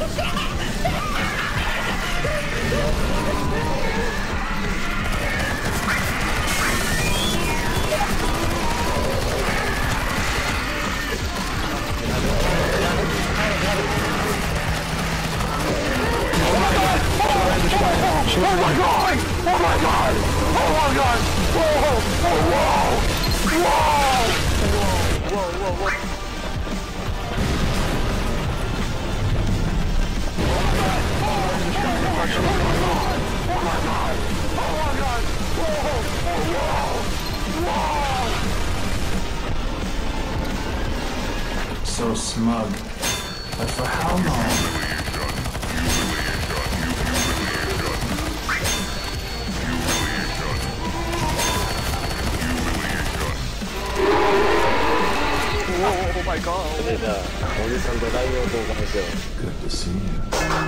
Oh, oh my god! Oh my god! Oh my god! Whoa! Oh, whoa! Whoa! Whoa! Whoa! Whoa! Whoa! so smug. But for how long? Oh, oh, oh my god! Good to see you.